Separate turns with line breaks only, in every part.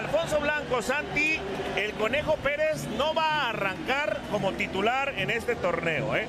Alfonso Blanco, Santi, el Conejo Pérez no va a arrancar como titular en este torneo, ¿eh?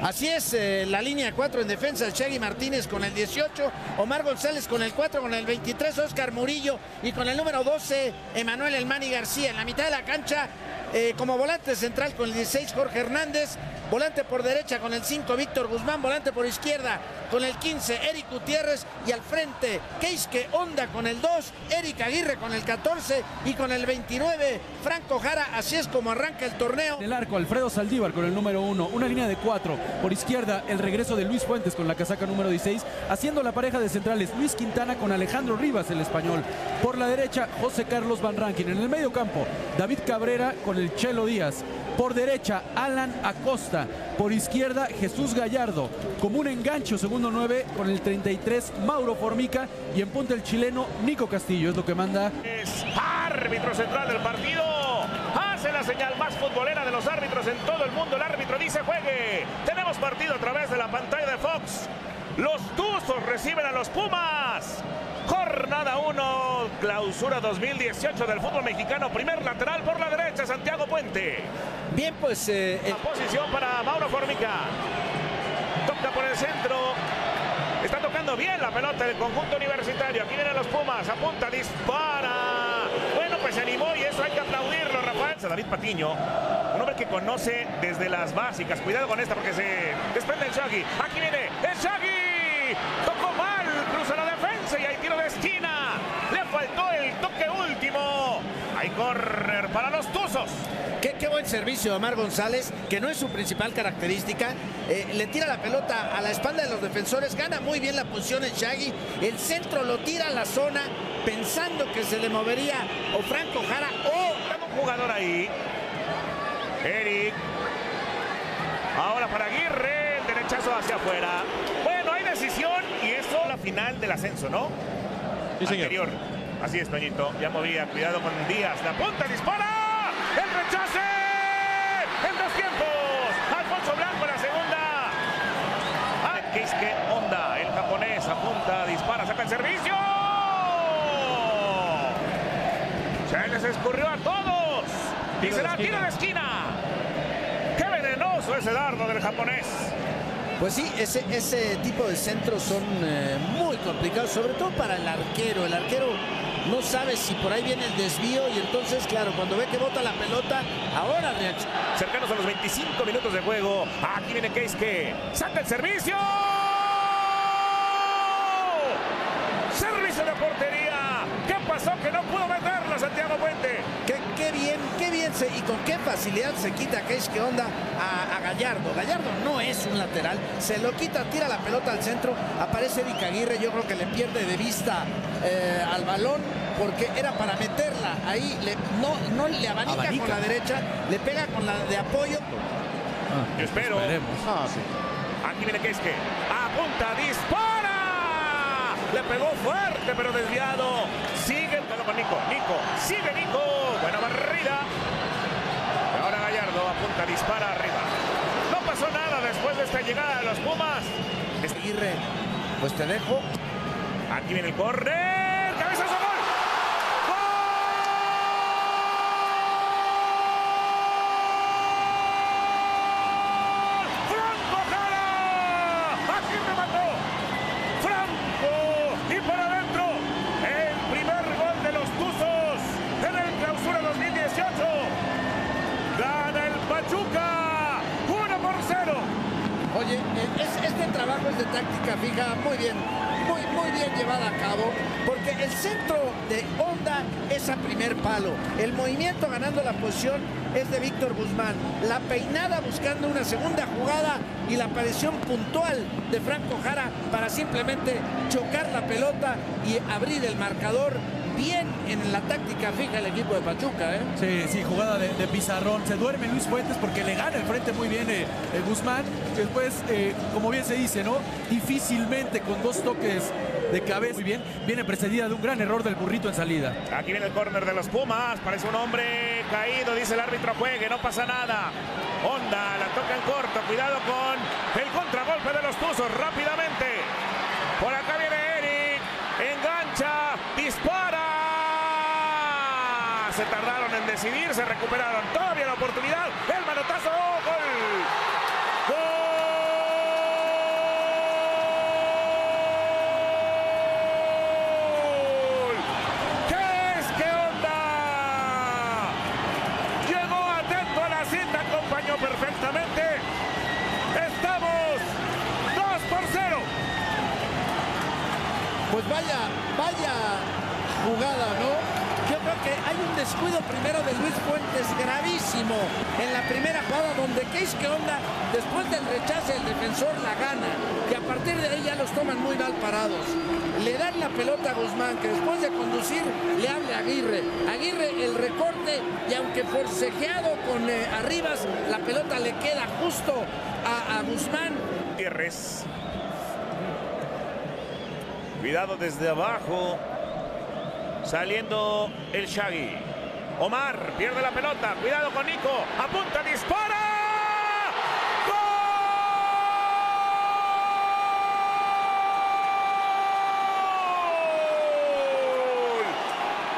Así es, eh, la línea 4 en defensa, Shaggy Martínez con el 18, Omar González con el 4, con el 23, Oscar Murillo y con el número 12, Emanuel Elmani García. En la mitad de la cancha, eh, como volante central con el 16, Jorge Hernández, volante por derecha con el 5, Víctor Guzmán, volante por izquierda con el 15, Eric Gutiérrez y al frente, Keisuke Honda con el 2, Eric Aguirre con el 14 y con el 29, Franco Jara. Así es como arranca el torneo.
En el arco, Alfredo Saldívar con el número 1, una línea de 4. Por izquierda, el regreso de Luis Fuentes con la casaca número 16, haciendo la pareja de centrales Luis Quintana con Alejandro Rivas, el español. Por la derecha, José Carlos Van Rankin. En el medio campo, David Cabrera con el Chelo Díaz. Por derecha, Alan Acosta. Por izquierda, Jesús Gallardo. Como un engancho, segundo 9, con el 33, Mauro Formica. Y en punta el chileno, Nico Castillo. Es lo que manda.
Es árbitro central del partido. Hace la señal más futbolera de los árbitros en todo el mundo. El árbitro dice juegue. Tenemos partido a través de la pantalla de Fox. Los Tuzos reciben a los Pumas. Jornada 1, clausura 2018 del fútbol mexicano. Primer lateral por la derecha, Santiago Puente.
Bien, pues eh,
La posición para Mauro Formica. Toca por el centro. Está tocando bien la pelota del conjunto universitario. Aquí vienen los Pumas. Apunta, dispara. Bueno, pues se animó y eso hay que aplaudirlo, Rafael. David Patiño, un hombre que conoce desde las básicas. Cuidado con esta porque se desprende el Shaggy. Aquí viene el Shaggy. Tocó mal, cruza la defensa y hay tiro de esquina. Le faltó el toque último. Hay correr para los Tuzos.
Qué, qué buen servicio de Omar González, que no es su principal característica. Eh, le tira la pelota a la espalda de los defensores, gana muy bien la posición en Shaggy. El centro lo tira a la zona, pensando que se le movería o Franco Jara o
un jugador ahí. Eric. Ahora para Aguirre. El derechazo hacia afuera. Bueno, hay decisión final del ascenso, ¿no?
Sí, señor.
Anterior. Así es, Toñito. Ya movía. Cuidado con Díaz. La punta dispara. El rechace. En dos tiempos. Alfonso Blanco la segunda. Keisuke Honda, el japonés, apunta, dispara, saca el servicio. Se les escurrió a todos. Y
Tiro
será tiro de esquina. Qué venenoso ese dardo del japonés.
Pues sí, ese, tipo de centros son eh, muy complicados, sobre todo para el arquero. El arquero no sabe si por ahí viene el desvío y entonces, claro, cuando ve que bota la pelota, ahora reacciona.
Cercanos a los 25 minutos de juego. Aquí viene Keisuke. Saca el servicio. Servicio de portería. ¿Qué pasó que no pudo meterla Santiago Puente?
Qué, bien, se, y con qué facilidad se quita que onda a, a Gallardo. Gallardo no es un lateral, se lo quita, tira la pelota al centro, aparece Eric Aguirre, yo creo que le pierde de vista eh, al balón porque era para meterla ahí, le- no, no le abanica,
Abanica.
con la derecha, le pega con la de apoyo.
Yo espero.
Ah, sí.
Aquí viene Keisuke. Apunta, dispara. Le pegó fuerte, pero desviado. Sigue el pelo con Nico. Nico. Sigue Nico. Buena barrida. Y ahora Gallardo apunta, dispara arriba. No pasó nada después de esta llegada de los Pumas.
Aguirre, pues te dejo.
Aquí viene el córner. Cabezazo gol. ¡Gol! ¡Franco Jara! Aquí remató. Franco y para adentro. El primer gol de los Tuzos en el clausura 2018. Gana el Pachuca. 1 por 0.
Oye, eh, es- este trabajo es de táctica fija, muy bien, muy, muy bien llevada a cabo, porque el centro de Honda es a primer palo. El movimiento ganando la posición es de Víctor Guzmán. La peinada buscando una segunda jugada y la aparición puntual de Franco Jara para simplemente chocar la pelota y abrir el marcador. Bien en la táctica fija el equipo de Pachuca, ¿eh?
Sí, sí, jugada de, de pizarrón. Se duerme Luis Fuentes porque le gana el frente muy bien eh, eh, Guzmán. Después, eh, como bien se dice, ¿no? Difícilmente con dos toques de cabeza. Muy bien. Viene precedida de un gran error del burrito en salida.
Aquí viene el córner de los Pumas. Parece un hombre caído. Dice el árbitro juegue. No pasa nada. Honda la toca en corto. Cuidado con el contragolpe de los Tuzos. Rápidamente. Por acá viene Eric. Engancha. Dispara. se tardaron en decidir, se recuperaron todavía la oportunidad. El manotazo, gol. ¡Gol! ¿Qué es? ¿Qué onda? Llegó atento a la cita, acompañó perfectamente. Estamos 2 por 0.
Pues vaya, vaya jugada, ¿no? Hay un descuido primero de Luis Fuentes gravísimo en la primera jugada donde Case que onda después del rechace el defensor la gana y a partir de ahí ya los toman muy mal parados. Le dan la pelota a Guzmán que después de conducir le habla Aguirre. Aguirre el recorte y aunque forcejeado con eh, Arribas la pelota le queda justo a, Guzmán.
Gutiérrez. Cuidado desde abajo. Saliendo el Shaggy. Omar pierde la pelota. Cuidado con Nico. Apunta, dispara. ¡Gol!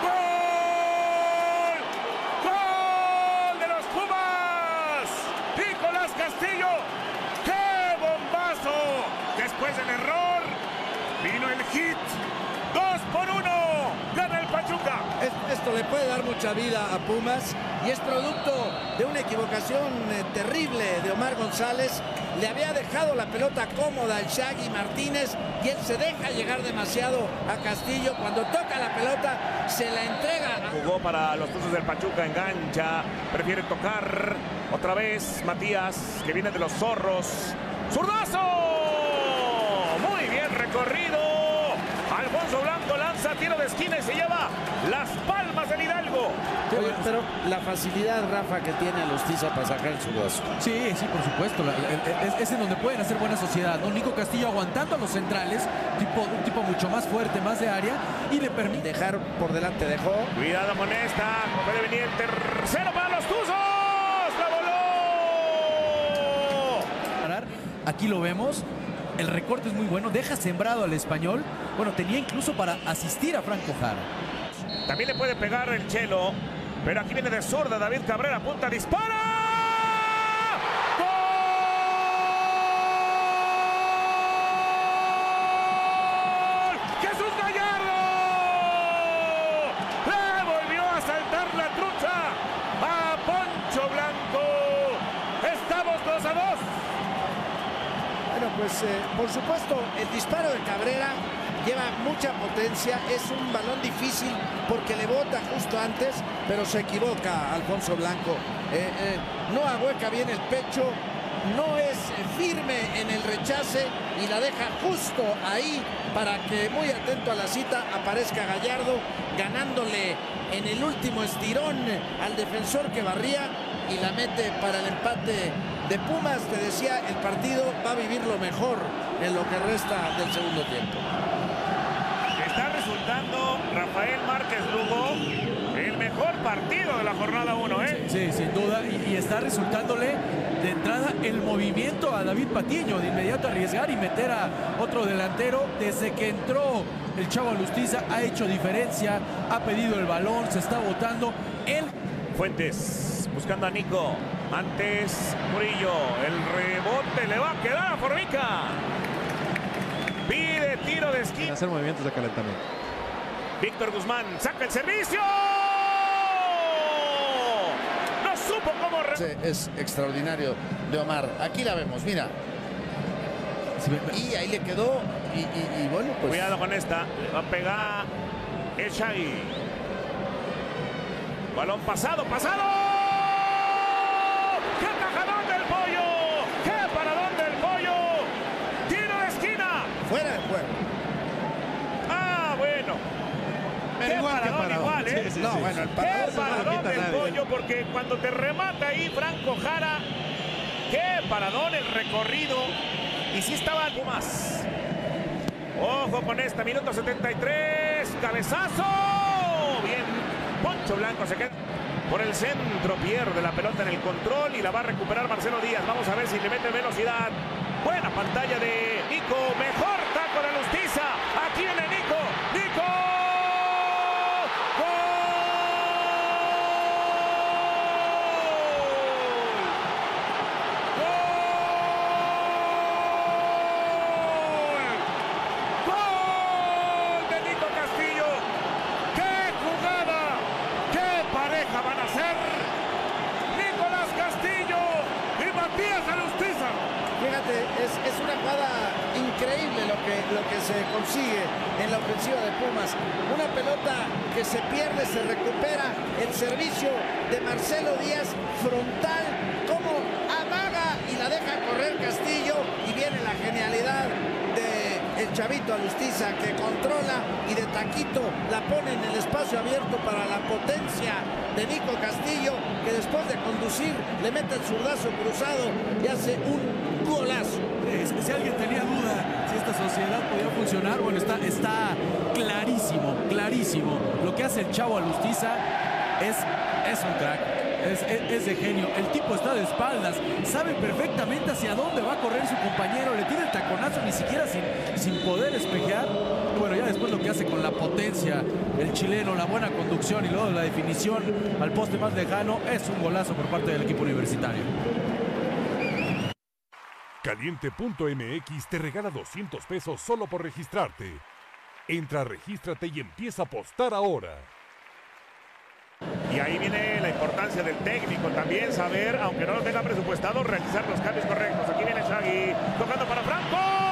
¡Gol! ¡Gol de los Pumas! Nicolás Castillo. ¡Qué bombazo! Después del error, vino el hit. Dos por uno.
Le puede dar mucha vida a Pumas y es producto de una equivocación eh, terrible de Omar González. Le había dejado la pelota cómoda al Shaggy Martínez y él se deja llegar demasiado a Castillo. Cuando toca la pelota, se la entrega
Jugó para los Tuzos del Pachuca, engancha, prefiere tocar otra vez Matías, que viene de los zorros. ¡Zurdazo! Muy bien recorrido. Alfonso Blanco lanza tiro de esquina y se lleva las palmas del Hidalgo.
Oye, pero la facilidad, Rafa, que tiene Alustiza para sacar el sudazo.
Sí, sí, por supuesto. La- es, es en donde pueden hacer buena sociedad. ¿no? Nico Castillo aguantando a los centrales, tipo, un tipo mucho más fuerte, más de área, y le permite
Dejar por delante dejó.
Cuidado con esta. Puede venir el tercero para los Tuzos. ¡La voló!
parar. Aquí lo vemos. El recorte es muy bueno. Deja sembrado al español. Bueno, tenía incluso para asistir a Franco Jara.
También le puede pegar el Chelo. Pero aquí viene de zurda David Cabrera. Punta, dispara. ¡Gol! ¡Jesús Gallardo! Le volvió a saltar la trucha a Poncho Blanco. Estamos 2 a 2.
Bueno, pues eh, por supuesto el disparo de Cabrera lleva mucha potencia, es un balón difícil porque le bota justo antes, pero se equivoca Alfonso Blanco. Eh, eh, no ahueca bien el pecho, no es firme en el rechace y la deja justo ahí para que muy atento a la cita aparezca Gallardo ganándole en el último estirón al defensor que barría y la mete para el empate de Pumas. Te decía, el partido va a vivir lo mejor en lo que resta del segundo tiempo.
Está resultando Rafael Márquez Lugo el mejor partido de la jornada 1, ¿eh?
Sí, sin duda. Y, y está resultándole de entrada el movimiento a David Patiño. De inmediato arriesgar y meter a otro delantero. Desde que entró el Chavo Alustiza ha hecho diferencia. Ha pedido el balón, se está votando. Él
Fuentes buscando a Nico. Antes Murillo. El rebote le va a quedar a Formica. Pide tiro de esquina.
hacer movimientos de calentamiento.
Víctor Guzmán saca el servicio. No supo cómo. re-
Es extraordinario de Omar. Aquí la vemos, mira. Y ahí le quedó. Y, y- y bueno, pues.
Cuidado con esta. Le va a pegar el Shaggy. Balón pasado, pasado. ¡Qué tajadón del pollo! ¡Qué paradón del pollo! Tiro de esquina.
Fuera de juego.
Ah, bueno.
Pero
Qué
igual
paradón
paradón.
igual, ¿eh?
Sí, sí,
No,
sí.
bueno, el
¡Qué
paradón
no lo
paradón del
nadie.
pollo! Porque cuando te remata ahí Franco Jara, ¡qué paradón el recorrido! Y sí estaba Pumas. Ojo con esta, minuto 73, cabezazo. Bien, Poncho Blanco se queda por el centro, pierde la pelota en el control y la va a recuperar Marcelo Díaz. Vamos a ver si le mete velocidad. Buena pantalla de Nico, mejor taco de Lustiza. Aquí viene Nico, Nico. ¡Gol!
Es, es una jugada increíble lo que, lo que se consigue en la ofensiva de Pumas. Una pelota que se pierde, se recupera, el servicio de Marcelo Díaz frontal, como amaga y la deja correr Castillo y viene la genialidad de el chavito Alustiza que controla y de taquito la pone en el espacio abierto para la potencia de Nico Castillo que después de conducir le mete el zurdazo cruzado y hace un golazo.
Que si alguien tenía duda si esta sociedad podía funcionar, bueno, está, está clarísimo, clarísimo. Lo que hace el chavo Alustiza es, es un crack. Es, es- de genio. El tipo está de espaldas. Sabe perfectamente hacia dónde va a correr su compañero. Le tira el taconazo ni siquiera sin, sin poder espejear. Bueno, ya después lo que hace con la potencia, el chileno, la buena conducción y luego la definición al poste más lejano, es un golazo por parte del equipo universitario.
Caliente.mx te regala 200 pesos solo por registrarte. Entra, regístrate y empieza a apostar ahora.
Y ahí viene la importancia del técnico también saber, aunque no lo tenga presupuestado, realizar los cambios correctos. Aquí viene Shaggy tocando para Franco.